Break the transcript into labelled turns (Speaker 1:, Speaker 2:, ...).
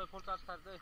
Speaker 1: Ой, փորձ արդար դե։